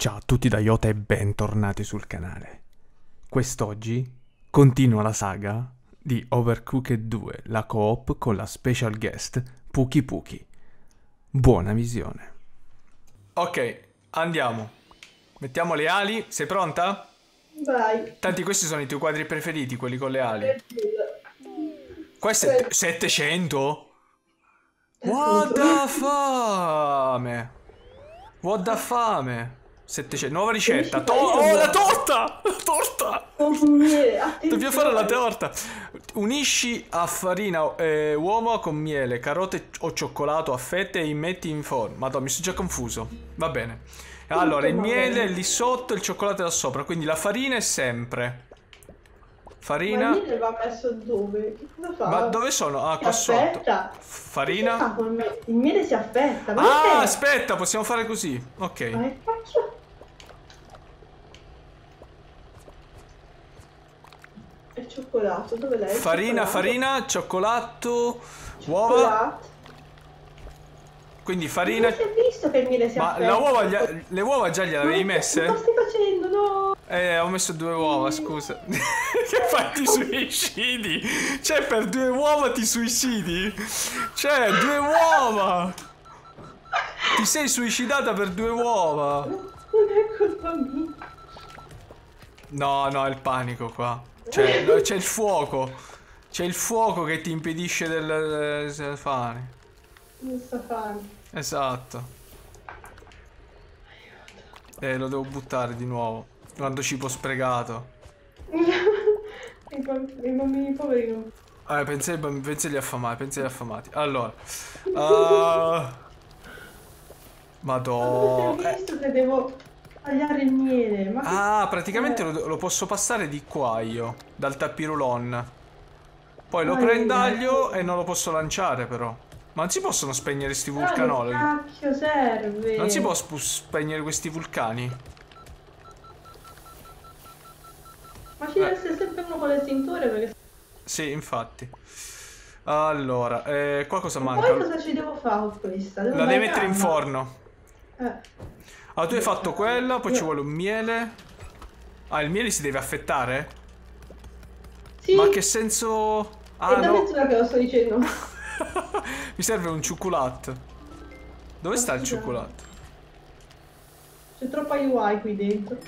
Ciao a tutti da Iota e bentornati sul canale. Quest'oggi continua la saga di Overcooked 2, la co-op con la special guest Puki Puki. Buona visione. Ok, andiamo. Mettiamo le ali, sei pronta? Vai. Tanti questi sono i tuoi quadri preferiti, quelli con le ali. Questo è 700? What the fame? What the fame? 700. Nuova ricetta. To- oh, la torta! La torta! Dobbiamo fare la torta. Unisci a farina e uova con miele, carote o cioccolato a fette e immetti in forno. Madonna, mi sono già confuso. Va bene. Allora, il miele è lì sotto il cioccolato è da sopra. Quindi la farina è sempre. Farina. Ma il miele va messo dove? Che cosa fa? Ma dove sono? Ah, Si qua sotto. affetta. Farina. Che fa col me- Il miele si affetta. Ma Ah, aspetta, possiamo fare così. Ok. Ma che cazzo? E cioccolato, dove l'hai? Farina, cioccolato? farina, cioccolato, uova. Cioccolato. Quindi Ma farina. si è visto che il miele si Ma la uova, gli- le uova già gliele avevi Ma messe? Cosa stai facendo? No! Eh, ho messo due uova, scusa. che fai ti suicidi? Cioè, per due uova ti suicidi? Cioè, due uova! Ti sei suicidata per due uova? Non è colpa mia. No, no, è il panico qua. Cioè, c'è il fuoco. C'è il fuoco che ti impedisce del, del fare. Non sta fare. Esatto. Eh, lo devo buttare di nuovo. Quando cibo sprecato. I bamb- i bambini poverino. Eh, pensa agli affamati, pensa agli affamati. Allora. Uh... Ma Madò. dove sei Eh, visto che devo tagliare il miele? Ma che- Ah, praticamente Eh. lo, lo posso passare di qua io, dal tappirulon. Poi lo Ah, prendaglio eh. e non lo posso lanciare però. Ma non si possono spegnere sti Ah, che vulcanoli? cacchio serve? Non si può sp- spegnere questi vulcani? Ma ci deve essere sempre uno con l'estintore perché... Sì, infatti. Allora, eh, qua cosa Ma manca? poi cosa ci devo fare con questa? Devo La devi mettere in forno. Eh. Ah, tu hai fatto quella, poi ci vuole un miele. Ah, il miele si deve affettare? Sì, Ma che senso... Ah, è da no. mezz'ora che lo sto dicendo. Mi serve un cioccolato. Dove sta il scusa. cioccolato? C'è troppa UI qui dentro.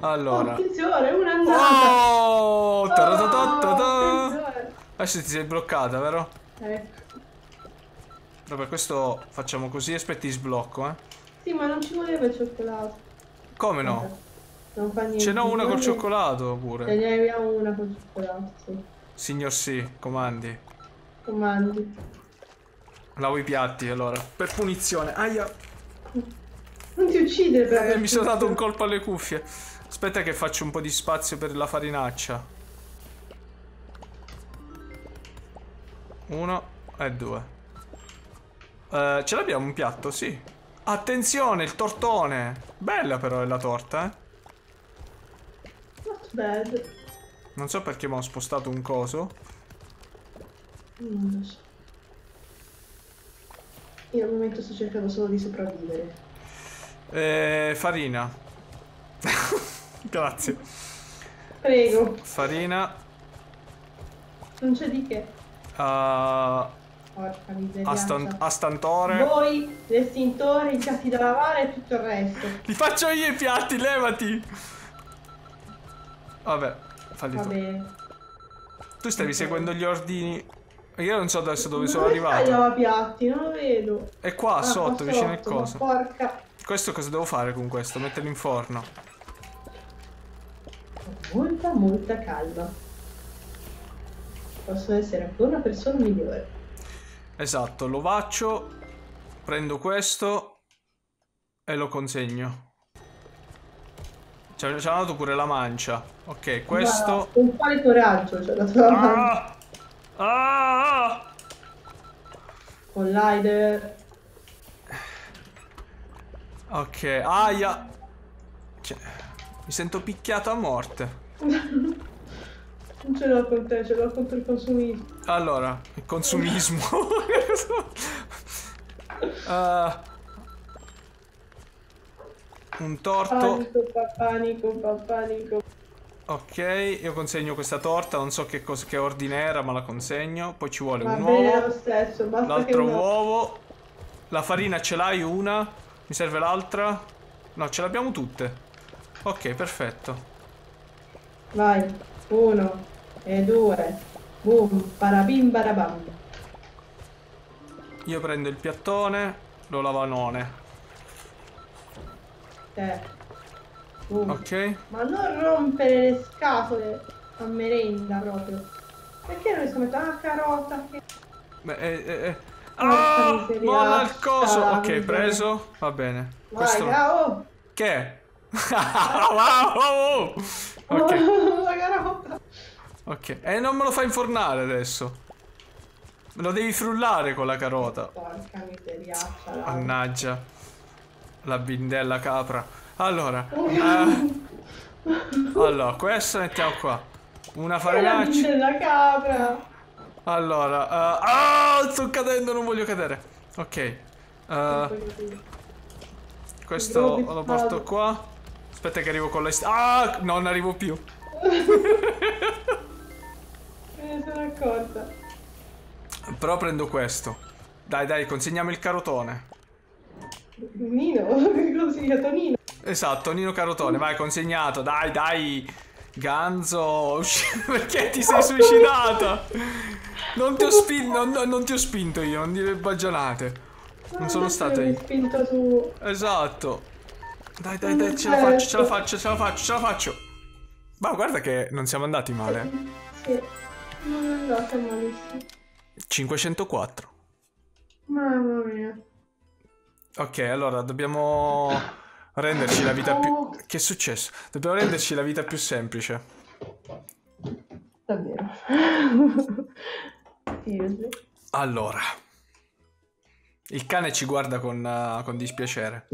Allora. Attenzione, una andata. Oh! attenzione. Adesso ti sei bloccata, vero? Ecco. Per questo facciamo così, aspetti sblocco, eh. Sì, ma non ci voleva il cioccolato. Come no? Non fa niente. Ce n'ho una col cioccolato Ce pure. ne abbiamo una col cioccolato, sì. Signor sì, comandi. Comandi. Lavo i piatti allora. Per punizione. Aia. Non ti uccidere però. Eh, mi sono dato un colpo alle cuffie. Aspetta che faccio un po' di spazio per la farinaccia. Uno e due. Eh, ce l'abbiamo un piatto? Sì. Attenzione, il tortone. Bella però è la torta, eh. Not bad. Non so perché mi ho spostato un coso. Non lo so. Io al momento sto cercando solo di sopravvivere. Eh, farina. Grazie. Prego, Farina. non c'è di che. ah, Porca miseria. a, stan- a stantore. Voi, l'estintore, i piatti da lavare e tutto il resto. Li faccio io i piatti, levati. Vabbè, falli Va tu. bene. Tu stavi Ok. seguendo gli ordini. Io non so adesso dove sono Dove il arrivato. lavapiatti? Non lo vedo. È qua Ah, sotto, qua vicino al coso. Porca. Questo cosa devo fare con questo? Metterlo in forno. Molta, molta calma. Posso essere ancora una persona migliore. Esatto, lo faccio. Prendo questo e lo consegno. Ci ha ci ha dato pure la mancia. Ok, questo. con quale coraggio? Cioè, la tua mano Ah! Ah! con l'hider. Ok, aia. Cioè, mi sento picchiato a morte. Non ce l'ho con te, ce l'ho contro il consumismo. Allora, il consumismo. Eh, un torto. Panico, pa- panico, pa- panico. Ok, io consegno questa torta, non so che, cosa, che ordine era, ma la consegno. Poi ci vuole Va un uovo, stesso, l'altro uno... uovo. La farina ce l'hai una? Mi serve l'altra? No, ce l'abbiamo tutte. Ok, perfetto. Vai, uno e due. Boom, parabim barabam. Io prendo il piattone, lo lavanone. Te. Boom. Ok? Ma non rompere le scatole a merenda proprio. Perché non si mette una carota? Che... Beh, eh, eh, eh. Ah, molla il coso. Ok, preso. Va bene. Vai, Questo... bravo! Che wow! Ok, la carota! Ok. E non me lo fai infornare adesso. Me lo devi frullare con la carota. Porca miseriaccia, là. Mannaggia. La bindella capra. Allora. eh, allora, questa mettiamo qua. Una È la farinaccia. della capra! Allora. eh, ah, sto cadendo, non voglio cadere. Ok. eh, questo lo porto qua. Aspetta che arrivo con st- Ah, non arrivo più. Me ne sono accorta. Però prendo questo. Dai, dai, consegniamo il carotone. Nino? Cosa si chiama Tonino? Esatto, Nino Carotone, vai, consegnato. Dai, dai. Ganzo, perché ti sei suicidata? Non ti ho spinto, non, non ti ho spinto io, non dire baggianate. Non sono stato io. spinto su... Esatto. Dai, dai, dai, ce la faccio, ce la faccio, ce la faccio, ce la faccio. Ma guarda che non siamo andati male. Sì. Non è andata malissimo. 504. Mamma mia. Ok, allora dobbiamo renderci la vita più... Oh. Che è successo? Dobbiamo renderci la vita più semplice. Davvero. Allora. Il cane ci guarda con, uh, con dispiacere.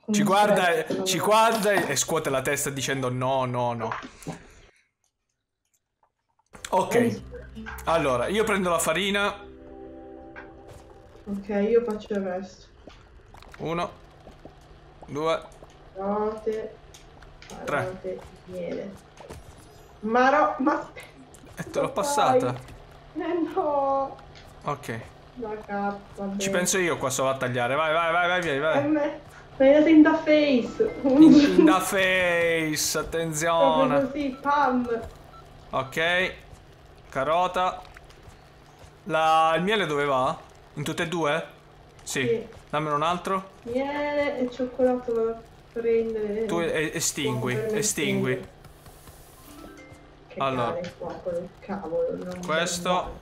Con Ci guarda, ci guarda e scuote la testa dicendo no, no, no. Ok. Allora, io prendo la farina. Ok, io faccio il resto. Uno, due, Carote. Tre. Miele. Maro... Ma... e te l'ho passata. Eh no. Ok. La cappa. Ci penso io qua solo a tagliare. Vai, vai, vai, vai, vai, vai. Me la in the face. In, the face, Proprio attenzione. così, pam. Ok. Carota. La... Il miele dove va? In tutte e due? Sì. Sì. Dammene un altro. Miele e cioccolato da prendere. Tu estingui, estingui. Che Allora. quello cavolo. Questo.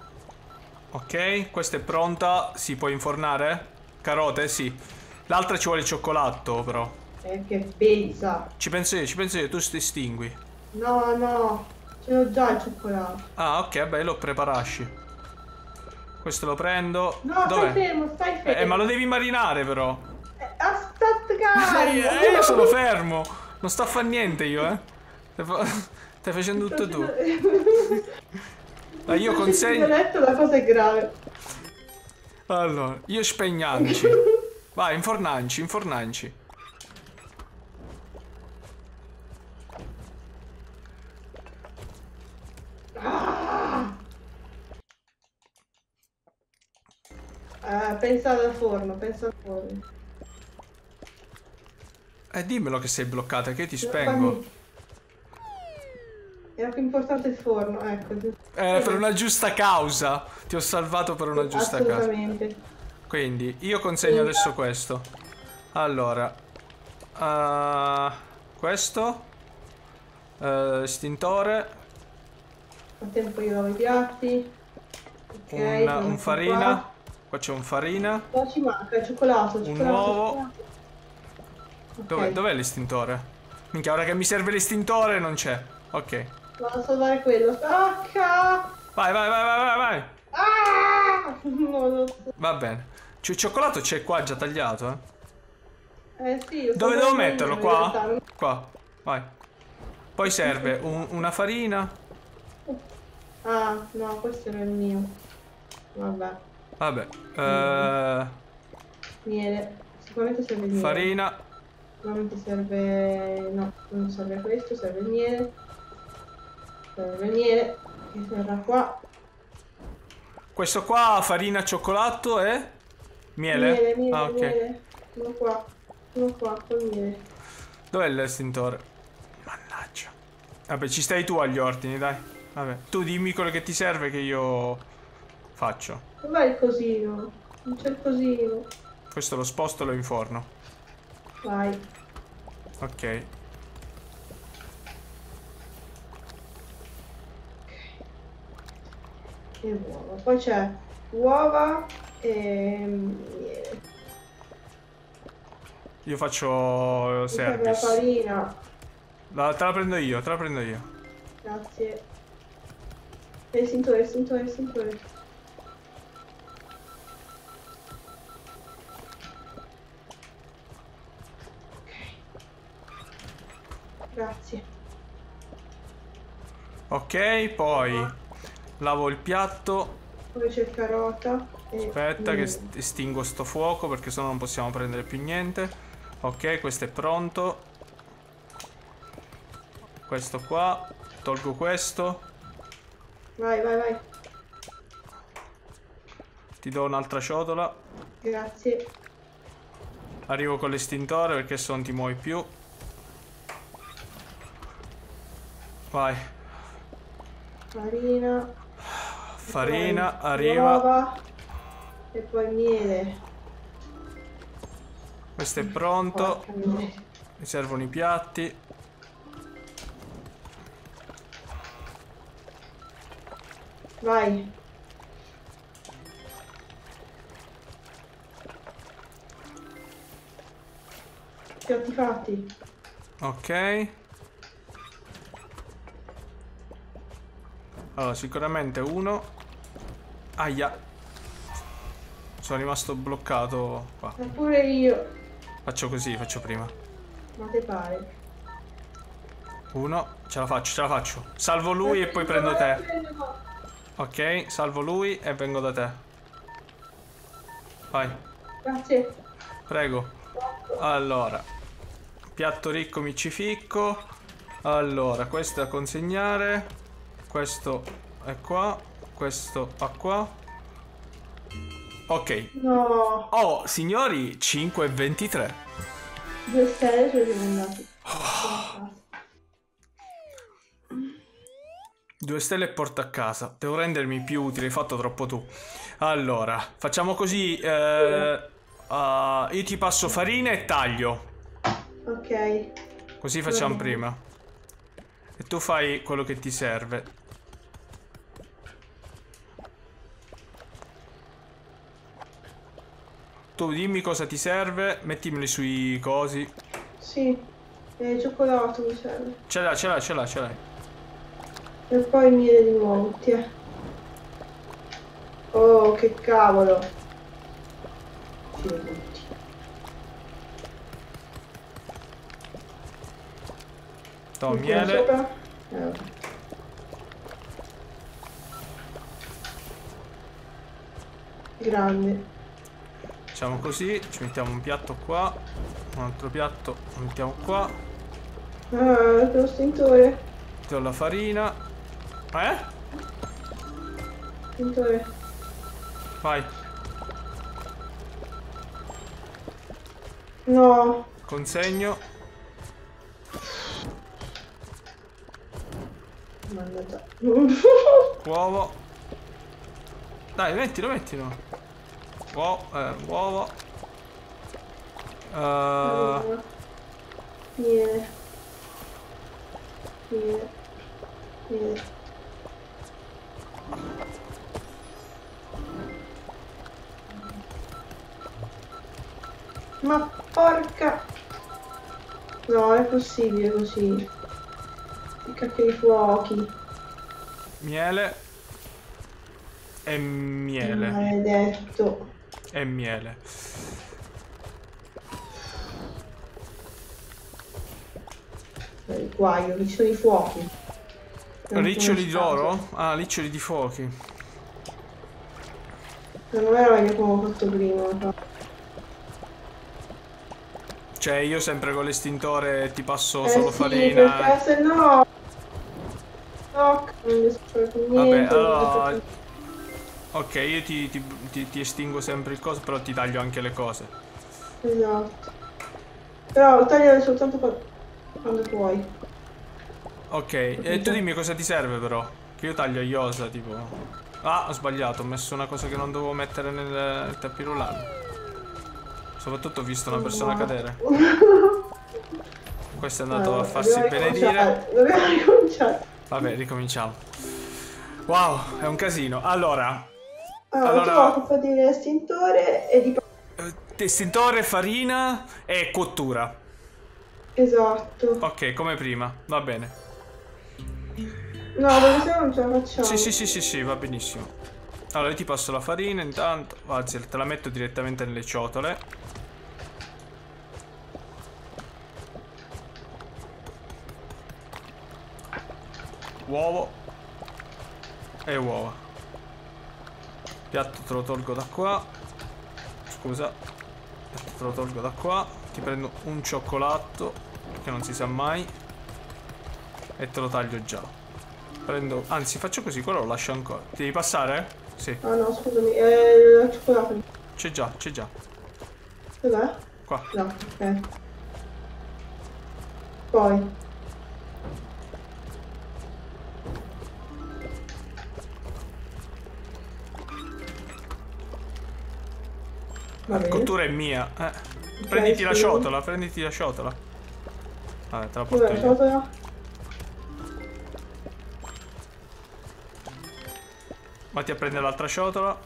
Ok, questa è pronta. Si può infornare? Carote, sì. L'altra ci vuole il cioccolato, però. Eh, che pezza. Ci penso io, ci penso io, tu sti estingui. No, no. Ce l'ho già il cioccolato. Ah, ok, vabbè, lo preparasci. Questo lo prendo. No, stai fermo, stai fermo. Eh, ma lo devi marinare, però. Eh, Aspetta, Eh, eh, io sono fermo. Non sto a fare niente io, eh. Stai, fa- stai facendo tutto tu. Ma io Ho consegno. letto la cosa è grave. Allora, io spegnanci. Vai, infornanci, infornanci. Pensa al forno, pensa al forno. Eh, dimmelo che sei bloccata, che io ti spengo. Era più importante il forno, ecco. Eh, per una giusta causa. Ti ho salvato per una giusta causa. Assolutamente. Quindi, io consegno adesso questo. Allora. eh, questo. eh, estintore. Nel frattempo io lavo i piatti. Ok, Un, un farina. qua. Qua c'è un farina. Qua ci manca il cioccolato, il Un cioccolato, uovo. Dov'è, dov'è l'estintore? Minchia, ora che mi serve l'estintore non c'è. Ok. Vado a salvare quello. Stacca! Vai, vai, vai, vai, vai, vai. Ah! No, non so. Va bene. C'è il cioccolato c'è qua già tagliato, eh. Eh sì, Dove devo metterlo? Qua? non- Qua. Vai. Poi serve un- una farina. Ah, no, questo era il mio. Vabbè. Vabbè. eh, Miele. Sicuramente serve il miele. farina. Solamente serve... no, non serve questo, serve il miele. Serve il miele, che serrà qua. Questo qua farina, cioccolato e miele? Miele, miele, ah, ok. miele. Uno qua, uno qua, col miele. Dov'è l'estintore? Mannaggia. Vabbè, ci stai tu agli ordini, dai. Vabbè, tu dimmi quello che ti serve che io faccio. Dov'è il cosino? Non c'è il cosino. Questo lo sposto e lo inforno. Vai. Ok. E uova. Poi c'è uova e miele. Io faccio serve la service. farina. La- te la prendo io, te la prendo io. Grazie. Estintore, estintore, estintore. Grazie. Ok, poi lavo il piatto. Poi c'è carota. Aspetta che estingo sto fuoco perché sennò non possiamo prendere più niente. Ok, questo è pronto. Questo qua. Tolgo questo. Vai, vai, vai. Ti do un'altra ciotola. Grazie. Arrivo con l'estintore perché se non ti muovi più. Vai. Farina. Farina, poi arriva. Uova. E poi miele. Questo è pronto. Mi servono i piatti. Vai. Piatti fatti. Ok. Allora, sicuramente uno. Aia. Sono rimasto bloccato qua. Ma pure io. Faccio così, faccio prima. Ma te pare? Uno, ce la faccio, ce la faccio. Salvo lui e poi prendo te. Ok, salvo lui e vengo da te. Vai, Grazie. prego. Allora, piatto ricco micificco. Allora, questo è da consegnare. Questo è qua. Questo va qua. Ok. No. Oh, signori, 5 e 23. Due stelle ce le siamo andati. Due stelle e porto a casa. Devo rendermi più utile, hai fatto troppo tu. Allora, facciamo così. eh, ah, io ti passo farina e taglio. Ok. Così facciamo prima. E tu fai quello che ti serve. Tu dimmi cosa ti serve, mettimeli sui cosi. Sì. E cioccolato mi serve. Ce l'ha, ce l'ha, ce l'ha, ce l'hai. E poi miele di nuovo. Tiè. Oh, che cavolo. Ci Metti la miele. Eh. Grande. Facciamo così, ci mettiamo un piatto qua, un altro piatto lo mettiamo qua, Ah, lo stintore. do la farina. Eh? Stintore. Vai, No. consegno. Mannaggia. Uovo. Dai, mettilo, mettilo. Uovo, eh, uovo. Eh, Miele. Miele. Miele. Ma porca... No, è possibile così. Cacchio di fuochi. miele. E miele. Maledetto. E miele. Il guaio, ci sono i fuochi. Non Riccioli d'oro? Ah, riccioli di fuochi. Non era meglio come ho fatto prima. ma- Cioè, io sempre con l'estintore ti passo Eh solo sì, farina. perché se no... No, non riesco a Vabbè, niente. allora... riesco Ok, io ti, ti- ti- ti estingo sempre il coso, però ti taglio anche le cose. Esatto. Però tagliare soltanto qua- quando puoi. Ok, e tu dimmi cosa ti serve però. Che io taglio iosa, tipo. Ah, ho sbagliato, ho messo una cosa che non dovevo mettere nel, nel tappirulano. Soprattutto ho visto una persona cadere. Questo è andato a farsi benedire. ricominciare, Dobbiamo ricominciare. Vabbè, ricominciamo. Wow, è un casino. Allora, Allora, Allora- tu occupa di estintore e di... eh, estintore, farina e cottura. Esatto. Ok, come prima, va bene. No, perché se no non ce la facciamo. Sì, sì, sì, sì, sì, va benissimo. Allora, io ti passo la farina intanto. Anzi, te la metto direttamente nelle ciotole. Uovo. E uova. Piatto te lo tolgo da qua. Scusa. Piatto te lo tolgo da qua. Ti prendo un cioccolato. Che non si sa mai. E te lo taglio già. Prendo. Anzi, faccio così, quello lo lascio ancora. Ti devi passare? Sì. Ah no, scusami, eh, la cioccolata. C'è già, c'è già. Dov'è? Qua. No, ok. Poi. Va La bene. cottura è mia. Eh. Prenditi la ciotola, prenditi la ciotola. Vabbè, te la porto io. ciotola? Vatti a prendere l'altra ciotola.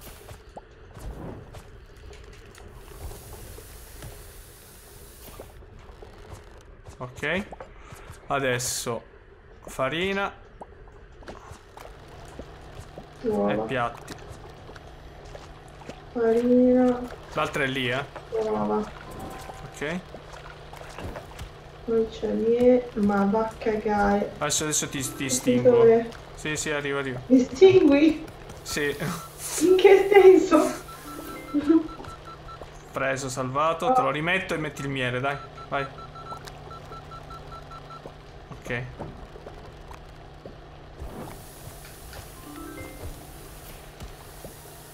Ok. Adesso farina e Uova. piatti. Farina. L'altra è lì, eh. Uova. Ok. Non c'è niente, ma va a cagare. Adesso, adesso ti, ti stingo. Sì, sì, arrivo, arrivo. Mi stingui? Sì. In che senso? Preso, salvato. Te lo rimetto e metti il miele, dai. Vai. Ok.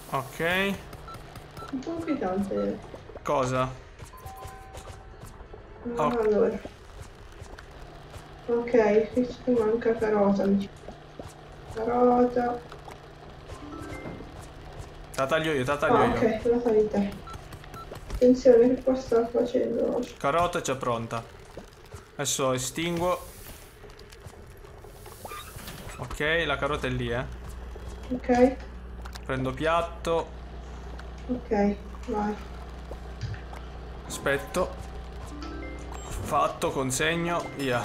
Ok. Un po' inquietante. Cosa? No, Oh. Allora. Ok, qui ci manca carota. Carota. La taglio io, la taglio Ah, io. ok, la fai te. Attenzione che qua sta facendo. Carota già pronta. Adesso estinguo. Ok, la carota è lì, eh. Ok, Prendo piatto. Ok, vai. Aspetto. Fatto, consegno, via.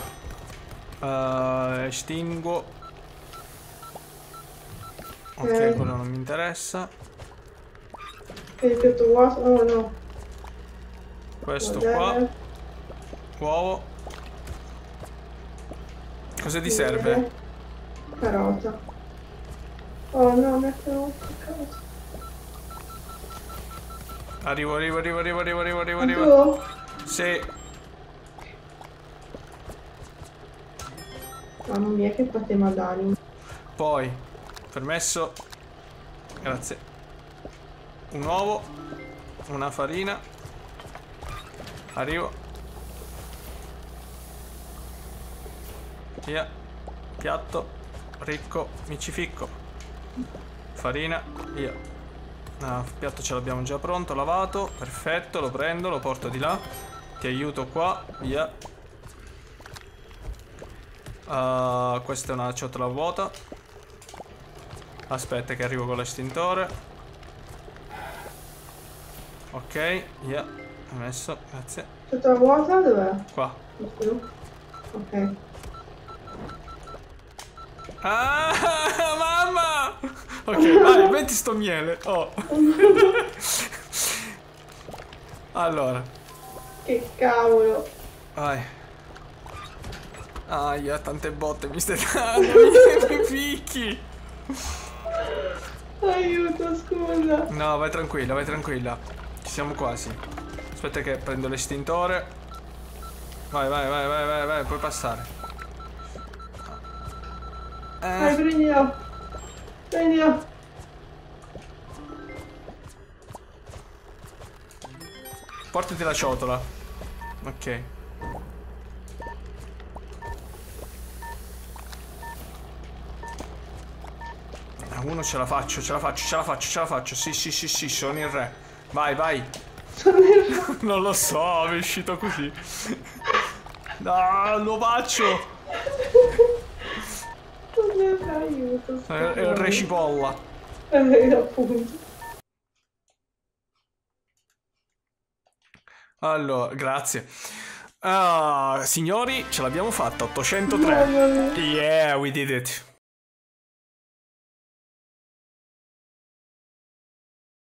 Eh, estinguo. Ok, Ok. quello non mi interessa. E il piatto vuoto? Oh no. Questo Va qua. Uovo. Cosa ti serve? Carota. Oh no, mi ha fatto. Arrivo, arrivo, arrivo, arrivo, arrivo, arrivo, arrivo, arrivo. Sì. Mamma mia, che patema d'animo. Poi, permesso. Grazie. Un uovo. Una farina. Arrivo. Via. Piatto. Ricco. Mi ci ficco. Farina. Via. Ah, il piatto ce l'abbiamo già pronto, lavato. Perfetto, lo prendo, lo porto di là. Ti aiuto qua. Via. Ah, questa è una ciotola vuota. Aspetta che arrivo con l'estintore. Ok, via. Ho messo, grazie. Tutta la vuota dov'è? Qua. Ok. Ah, mamma! Ok, vai, metti sto miele. Oh. allora, Che cavolo. vai. Aia, tante botte mi stai dando. mi, picchi. Aiuto, scusa. No, vai tranquilla, vai tranquilla. Ci siamo quasi. Aspetta che prendo l'estintore. Vai, vai, vai, vai, vai, vai, puoi passare. Eh. Vai, prendilo. Prendilo. Portati la ciotola. Ok. Uno ce la faccio, ce la faccio, ce la faccio, ce la faccio. Sì, sì, sì, sì, sono il re. Vai, vai. Sono il re. non lo so, mi è uscito così. No, lo faccio. Aiuto. È, è il re cipolla. Eh, appunto. Allora, grazie. Ah, signori, ce l'abbiamo fatta. 803. Yeah, we did it.